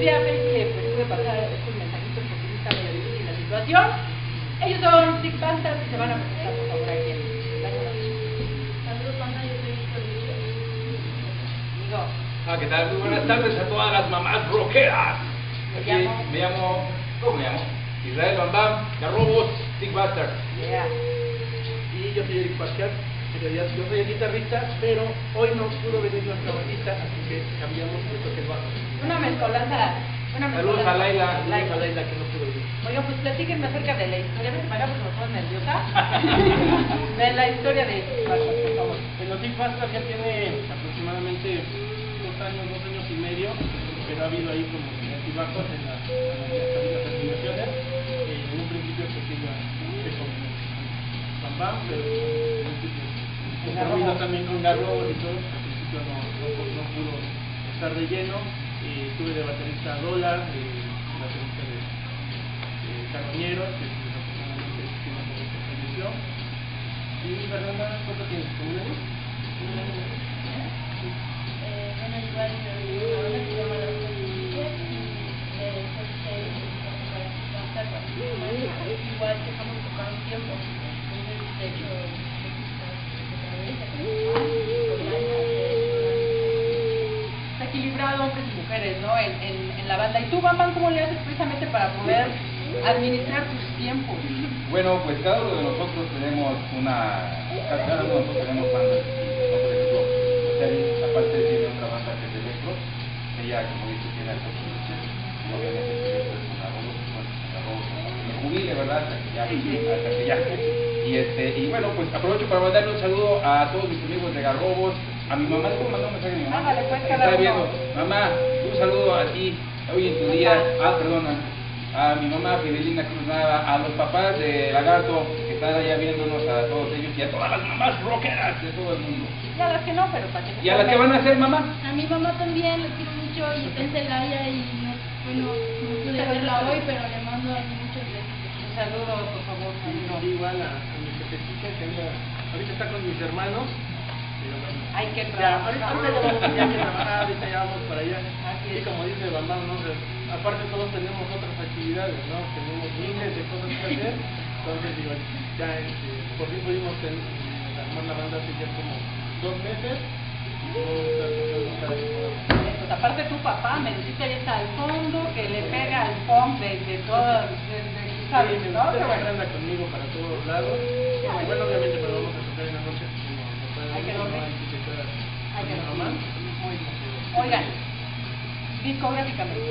efectivamente pues, pude pasar estos mensajitos porque sí está medio difícil la situación. Ellos son Big Bandas que se van a presentar por favor aquí en Saludos, banda, yo soy Víctor Digo. Ah, ¿qué tal? Muy buenas tardes a todas las mamás rockeras. Aquí me llamo, me llamo ¿cómo me llamo? Israel Bambam, de Robots, Big Bastard. Yeah. Y yo soy Eric Pascal en realidad yo soy el guitarrista, pero hoy no pudo venir nuestra bajista, así que cambiamos y toque el bajo. Una mezcolanza. Una Saludos mezcolanza. a Laila. Saludos a Laila que no pudo venir. Oigan, pues platíquenme acerca de la historia. ¿Ves? Maga, porque me pongo nerviosa. de la historia de Barça, por favor. Bueno, Bastard ya tiene aproximadamente dos años, dos años y medio, pero ha habido ahí como altibajos en las. Eh, en un principio pues iba se con Bam Bam, pero en un principio Con se Garrobos. también con Garrobos y todo, al principio no, no, pu- no pudo estar de lleno. Eh, tuve de baterista a Lola, eh, baterista de, de Carroñero, que desafortunadamente falleció. Y Fernanda, ¿cuánto tienes? ¿Como un año? ¿Un año? Eh, bueno, igual que se llama eh, hermano. Igual dejamos de tocar un tiempo. Entonces, de hecho, Está equilibrado hombres y mujeres, ¿no? En, la banda. ¿Y tú, Bambam, cómo le haces precisamente para poder administrar tus tiempos? Bueno, pues cada uno de nosotros tenemos una, cada uno de nosotros tenemos bandas. aparte tiene otra banda que es de electro, ella, como dice, tiene algo y obviamente es una voz, una voz, jubile, ¿verdad? Hasta que ya, hasta que ya. Y, este, y bueno, pues aprovecho para mandarle un saludo a todos mis amigos de Garrobos, a mi mamá, ¿cómo mandó un mensaje a mi mamá? Ándale, pues, está viendo. Mamá, un saludo a ti, hoy en tu día, ah, perdona, a mi mamá Fidelina Cruz Nava, a los papás de Lagarto que están allá viéndonos, a todos ellos y a todas las mamás rockeras de todo el mundo. Y a las que no, pero para que se ¿Y a las que van a hacer mamá? A mi mamá también, la quiero mucho y está en Celaya y no, bueno, no pude verla hoy, pero le mando besos. Un saludo, por favor, sí, igual a, a mi jefecita que anda, ahorita está con mis hermanos. Hay que ya, ahorita, trabajar. ahorita ya vamos ya hay que trabajar, ahorita ya vamos para allá. Así Y es. como dice Bambam, ¿no? O sea, aparte todos tenemos otras actividades, ¿no? Tenemos miles de cosas que hacer. Entonces, digo, ya este, por fin pudimos ten- armar la banda hace ya como dos meses. Y vamos a. Pues aparte tu papá, me dijiste ahí está al fondo, que le pega al punk desde todas, desde, ¿sabes? Sí, mi ¿no? Qué bueno. anda conmigo para todos lados. Y bueno, obviamente, pero vamos a tocar en la noche. Hay que dormir. hay que dormir. Muy bien. Oigan, discográficamente,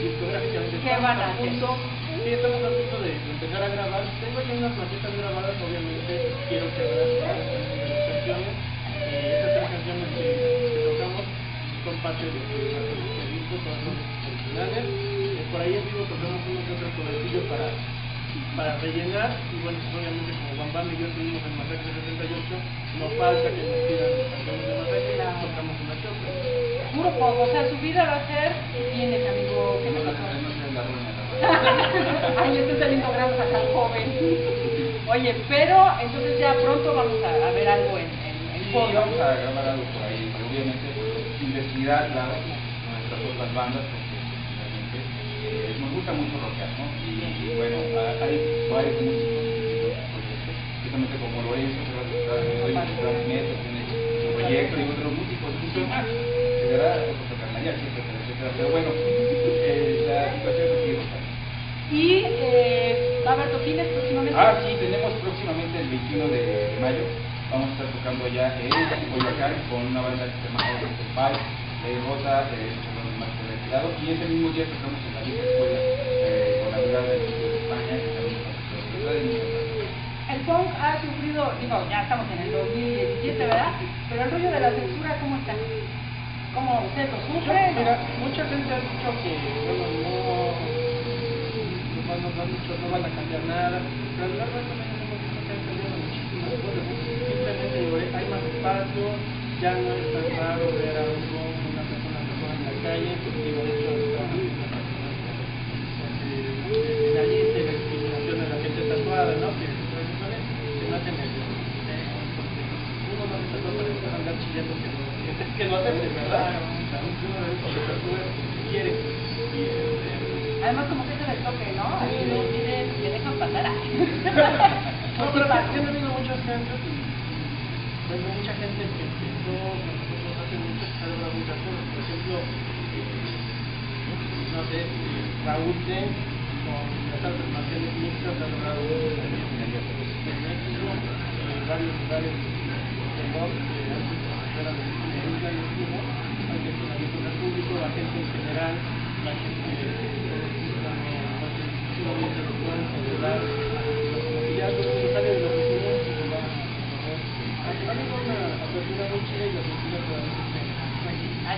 Discográficamente ¿Qué van a hacer? sí, estamos a punto de, empezar a grabar. Tengo ya unas maquetas grabadas, obviamente quiero que hagas las canciones. Eh, estas tres canciones que, tocamos son parte de este disco, son originales. Por ahí en vivo tocamos unos que otros covercillos para, para rellenar. Y bueno, pues obviamente como Bam Bam y yo estuvimos en Masacre 78, no falta que nos pidan canciones de Masacre, Claro. tocamos una que otra. puro punk, o sea, su vida va a ser, ¿qué tienes, amigo? ¿Qué te No, la la. Ay, yo estoy saliendo grande acá joven. Oye, pero entonces ya pronto vamos a, a ver algo en, en, en Sí, vamos a grabar algo por ahí, pero obviamente pues, investigar, claro, nuestras otras bandas, porque realmente eh, nos gusta mucho rockear, ¿no? Y, bueno, hay varios músicos precisamente como estar en el Transmedia, tiene su proyecto y otros músicos, muchos más, que será otro carnal, etcétera, etcétera, pero bueno, eh, la situación es así, Rosario. Y eh, va a haber toquines próximamente. Ah, sí, tenemos próximamente el 21 de, de mayo. Vamos a estar tocando allá en Boyacá con una banda que se llama Open Pie, eh, Rota, eh, esos retirados. Y ese mismo día tocamos en la vieja escuela eh, con la sur de España, que también la. El punk ha sufrido, digo, ya estamos en el 2017, ¿verdad? Pero el rollo de la censura, ¿cómo está? ¿Cómo usted lo sufre? Mira, mucha gente ha dicho que bueno, no, no, van, no, van mucho, no van a cambiar nada, pero a lo largo de estos años hemos visto que han cambiado muchísimas cosas. Simplemente digo, eh, hay más espacio, ya no es tan raro ver a un Que se se no se que no, que, que no se quiere. Además, como que es el toque, ¿no? Me dejan pasar. No, pero habido mucha gente que empezó con nosotros hace hacen muchas cosas muchas cosas. Por ejemplo, no sé, Raúl con mixtas ha logrado en varios lugares de la carrera de y abierto al público, la gente en general, la gente sumamente lo pueden celebrar, y ya sale de la se a una y la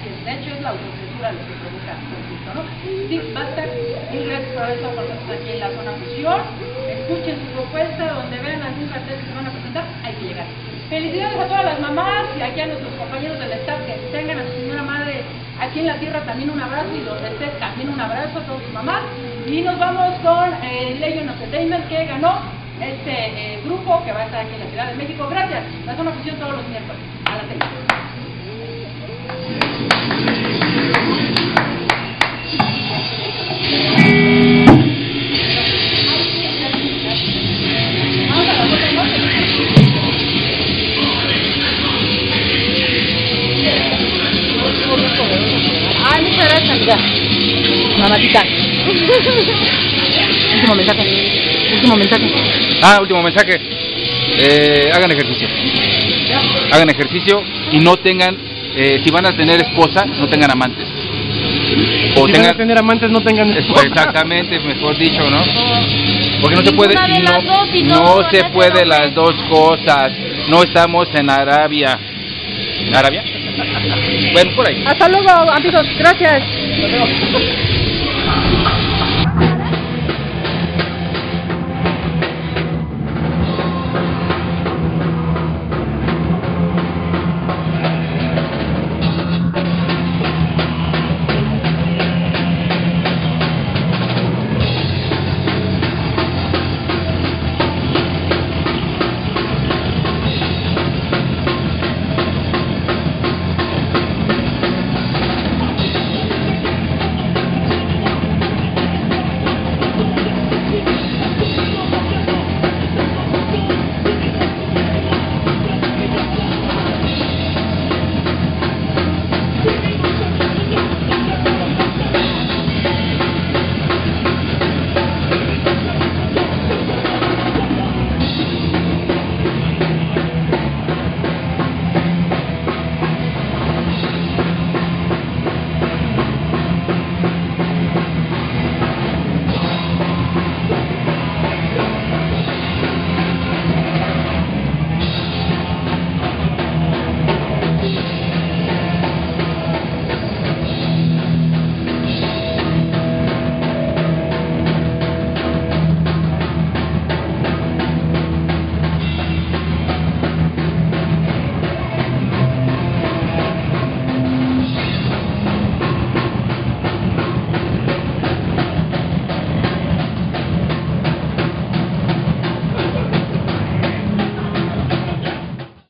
de hecho es la autocensura lo que provoca conflicto, ¿no? Sí, va a estar un gracias por estar con nosotros aquí en la zona fusión. Escuchen su propuesta, donde vean algún cartel que se van a presentar, hay que llegar. Felicidades a todas las mamás y aquí a nuestros compañeros del staff que tengan a su señora madre aquí en la tierra también un abrazo y donde esté también un abrazo a todas sus mamás. Y nos vamos con eh, Legion Entertainment que ganó este eh, grupo que va a estar aquí en la Ciudad de México. Gracias. La zona fusión todos los miércoles a las 6. Mamatita. Último mensaje. Último mensaje. Ah, último mensaje. Eh, hagan ejercicio. Hagan ejercicio y no tengan, eh, si van a tener esposa, no tengan amantes. O Si van a tener amantes, no tengan esposa. Exactamente, mejor dicho, ¿no? Porque no se puede, no, las dos, y no, se puede las dos cosas. No estamos en Arabia. ¿En Arabia? Bueno, por ahí. Hasta luego, amigos. Gracias.